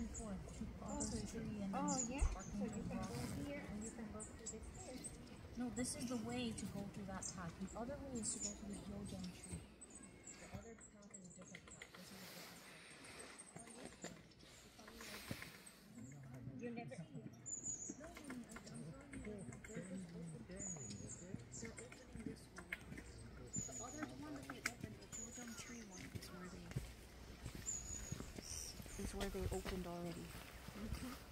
and Oh, yeah. So you can go here and you can go through this. No, this is the way to go to that path. The other way is to go to the Yojang tree. The other path is a different path. This is a different path. You never eat. No, no, no, I- I'm telling you, they're just open- They're opening this one. The other one that they opened, the Yojang tree one, is where they opened already.